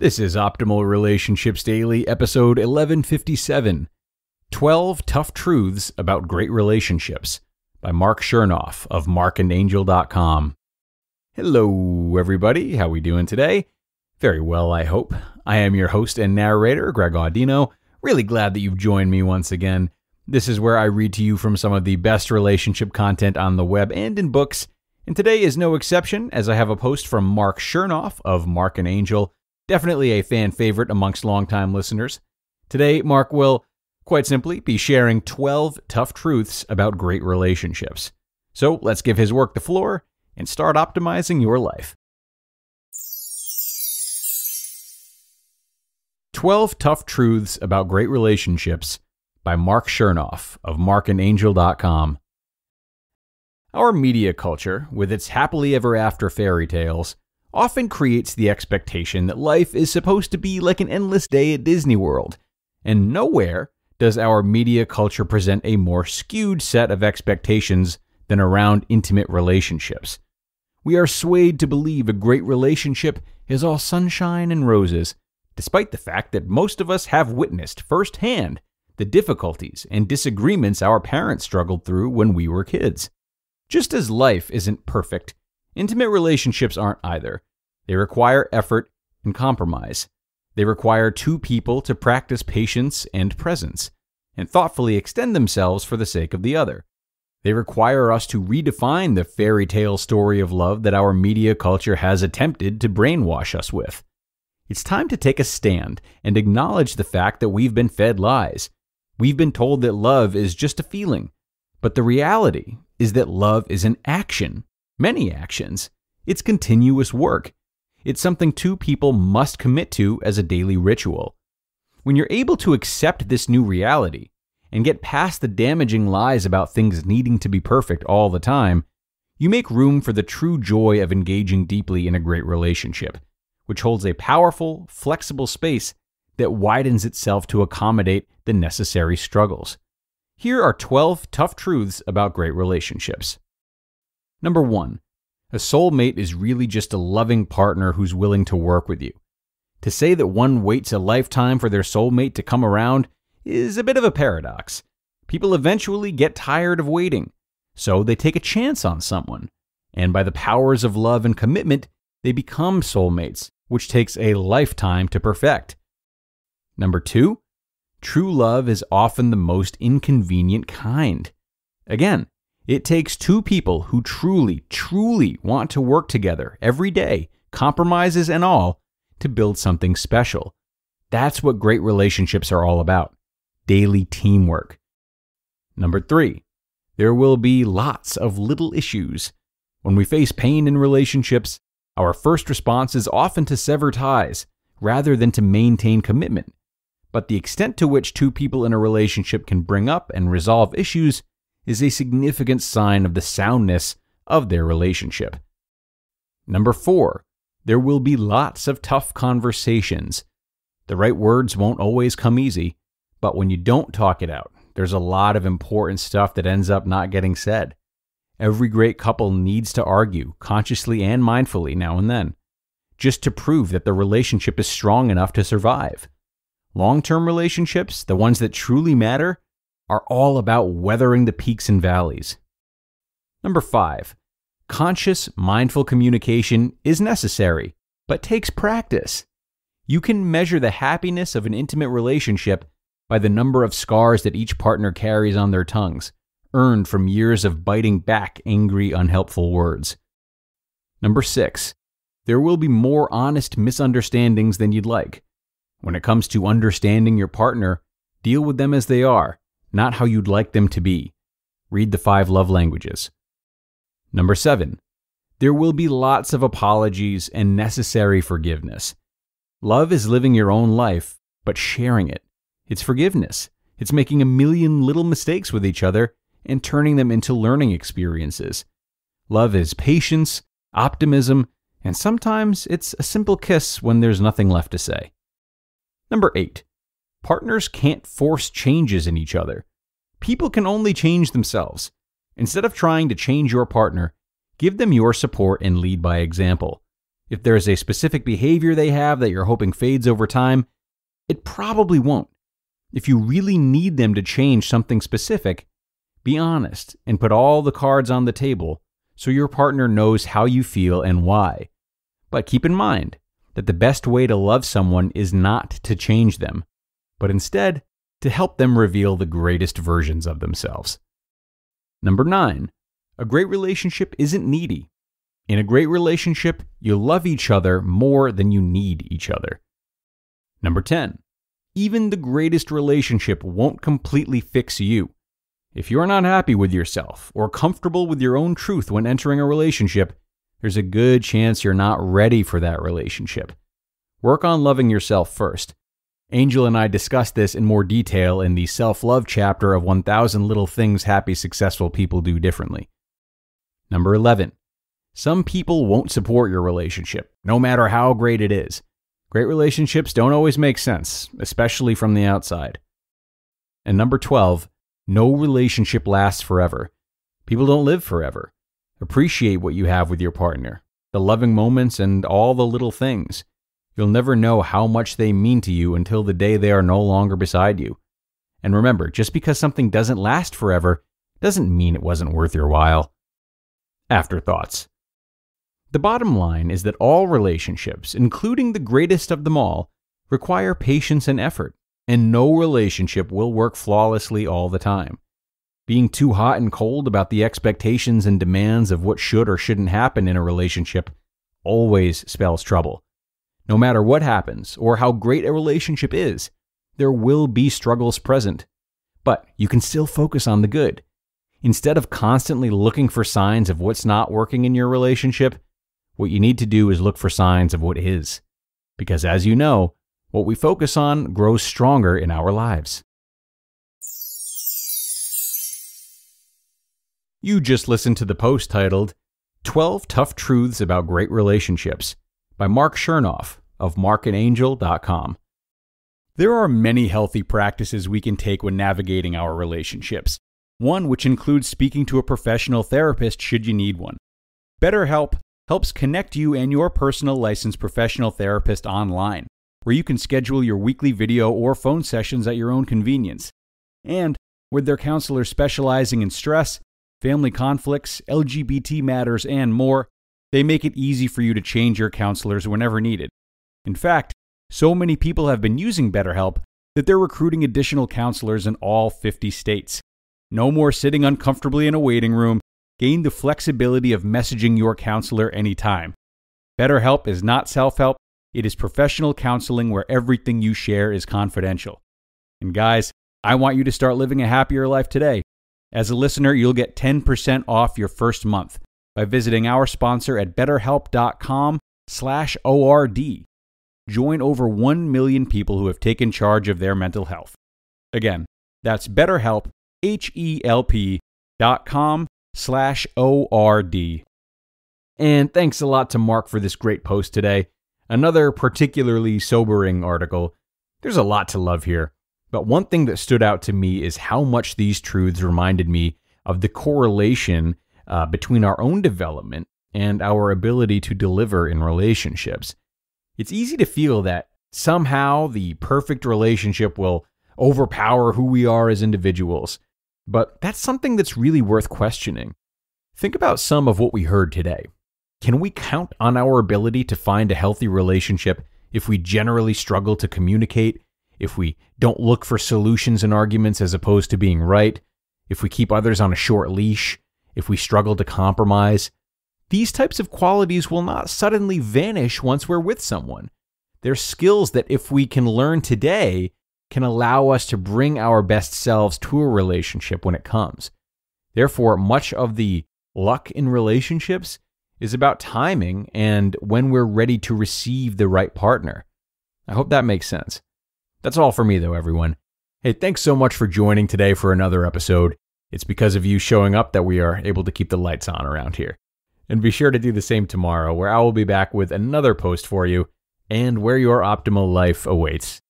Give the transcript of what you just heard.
This is Optimal Relationships Daily, episode 1157 12 Tough Truths About Great Relationships by Marc Chernoff of markandangel.com. Hello, everybody. How we doing today? Very well, I hope. I am your host and narrator, Greg Audino. Really glad that you've joined me once again. This is where I read to you from some of the best relationship content on the web and in books. And today is no exception, as I have a post from Marc Chernoff of Marc and Angel Definitely a fan favorite amongst longtime listeners. Today, Marc will, quite simply, be sharing 12 tough truths about great relationships. So let's give his work the floor and start optimizing your life. 12 Tough Truths About Great Relationships by Marc Chernoff of markandangel.com. Our media culture, with its happily ever after fairy tales, often creates the expectation that life is supposed to be like an endless day at Disney World. And nowhere does our media culture present a more skewed set of expectations than around intimate relationships. We are swayed to believe a great relationship is all sunshine and roses, despite the fact that most of us have witnessed firsthand the difficulties and disagreements our parents struggled through when we were kids. Just as life isn't perfect, Intimate relationships aren't either. They require effort and compromise. They require two people to practice patience and presence, and thoughtfully extend themselves for the sake of the other. They require us to redefine the fairy tale story of love that our media culture has attempted to brainwash us with. It's time to take a stand and acknowledge the fact that we've been fed lies. We've been told that love is just a feeling, but the reality is that love is an action many actions. It's continuous work. It's something two people must commit to as a daily ritual. When you're able to accept this new reality and get past the damaging lies about things needing to be perfect all the time, you make room for the true joy of engaging deeply in a great relationship, which holds a powerful, flexible space that widens itself to accommodate the necessary struggles. Here are 12 tough truths about great relationships. Number one, a soulmate is really just a loving partner who's willing to work with you. To say that one waits a lifetime for their soulmate to come around is a bit of a paradox. People eventually get tired of waiting, so they take a chance on someone. And by the powers of love and commitment, they become soulmates, which takes a lifetime to perfect. Number two, true love is often the most inconvenient kind. Again, it takes two people who truly, truly want to work together every day, compromises and all, to build something special. That's what great relationships are all about daily teamwork. Number three, there will be lots of little issues. When we face pain in relationships, our first response is often to sever ties rather than to maintain commitment. But the extent to which two people in a relationship can bring up and resolve issues is a significant sign of the soundness of their relationship. Number four, there will be lots of tough conversations. The right words won't always come easy, but when you don't talk it out, there's a lot of important stuff that ends up not getting said. Every great couple needs to argue, consciously and mindfully, now and then, just to prove that the relationship is strong enough to survive. Long term relationships, the ones that truly matter, are all about weathering the peaks and valleys. Number five, conscious, mindful communication is necessary, but takes practice. You can measure the happiness of an intimate relationship by the number of scars that each partner carries on their tongues, earned from years of biting back angry, unhelpful words. Number six, there will be more honest misunderstandings than you'd like. When it comes to understanding your partner, deal with them as they are not how you'd like them to be. Read the five love languages. Number seven, there will be lots of apologies and necessary forgiveness. Love is living your own life, but sharing it. It's forgiveness. It's making a million little mistakes with each other and turning them into learning experiences. Love is patience, optimism, and sometimes it's a simple kiss when there's nothing left to say. Number eight, Partners can't force changes in each other. People can only change themselves. Instead of trying to change your partner, give them your support and lead by example. if there's a specific behavior they have that you're hoping fades over time, it probably won't. If you really need them to change something specific, be honest and put all the cards on the table so your partner knows how you feel and why. But keep in mind that the best way to love someone is not to change them, but instead to help them reveal the greatest versions of themselves. Number nine, a great relationship isn't needy. In a great relationship, you love each other more than you need each other. Number 10, even the greatest relationship won't completely fix you. If you're not happy with yourself or comfortable with your own truth when entering a relationship, there's a good chance you're not ready for that relationship. Work on loving yourself first. Angel and I discussed this in more detail in the self love chapter of 1000 Little Things Happy Successful People Do Differently. Number 11. Some people won't support your relationship, no matter how great it is. Great relationships don't always make sense, especially from the outside. And number 12. No relationship lasts forever. People don't live forever. Appreciate what you have with your partner, the loving moments and all the little things. You'll never know how much they mean to you until the day they are no longer beside you. And remember, just because something doesn't last forever doesn't mean it wasn't worth your while. Afterthoughts. The bottom line is that all relationships, including the greatest of them all, require patience and effort, and no relationship will work flawlessly all the time. Being too hot and cold about the expectations and demands of what should or shouldn't happen in a relationship always spells trouble. No matter what happens or how great a relationship is, there will be struggles present. But you can still focus on the good Instead of constantly looking for signs of what's not working in your relationship, what you need to do is look for signs of what is. Because as you know, what we focus on grows stronger in our lives. You just listened to the post titled 12 Tough Truths About Great Relationships by Marc Chernoff of markandangel.com. There are many healthy practices we can take when navigating our relationships one which includes speaking to a professional therapist should you need one. BetterHelp helps connect you and your personal licensed professional therapist online, where you can schedule your weekly video or phone sessions at your own convenience. And with their counselors specializing in stress, family conflicts, LGBT matters, and more, they make it easy for you to change your counselors whenever needed. In fact, so many people have been using BetterHelp that they're recruiting additional counselors in all 50 states. No more sitting uncomfortably in a waiting room. Gain the flexibility of messaging your counselor anytime. BetterHelp is not self help, it is professional counseling where everything you share is confidential. And guys, I want you to start living a happier life today. As a listener, you'll get 10% off your first month by visiting our sponsor at betterhelp.com/ord. Join over 1 million people who have taken charge of their mental health. Again, that's BetterHelp H-E-L-P dot com slash O-R-D. And thanks a lot to Marc for this great post today. Another particularly sobering article. There's a lot to love here. But one thing that stood out to me is how much these truths reminded me of the correlation uh, between our own development and our ability to deliver in relationships. It's easy to feel that somehow the perfect relationship will overpower who we are as individuals. But that's something that's really worth questioning. Think about some of what we heard today. Can we count on our ability to find a healthy relationship if we generally struggle to communicate, if we don't look for solutions in arguments as opposed to being right, if we keep others on a short leash, if we struggle to compromise? These types of qualities will not suddenly vanish once we're with someone. They're skills that, if we can learn today, can allow us to bring our best selves to a relationship when it comes. Therefore, much of the luck in relationships is about timing and when we're ready to receive the right partner. I hope that makes sense. That's all for me, though, everyone. Hey, thanks so much for joining today for another episode. It's because of you showing up that we are able to keep the lights on around here. And be sure to do the same tomorrow, where I will be back with another post for you and where your optimal life awaits.